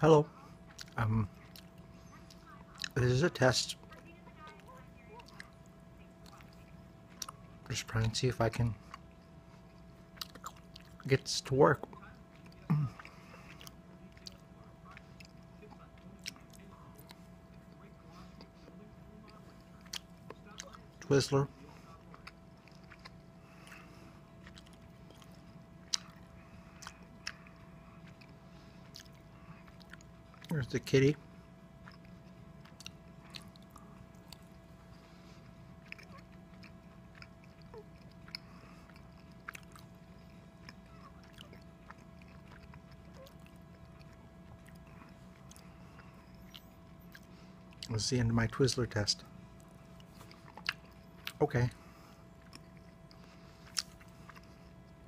Hello. Um, this is a test. Just trying to see if I can get this to work. Twizzler. There's the kitty. This is the end of my Twizzler test. Okay.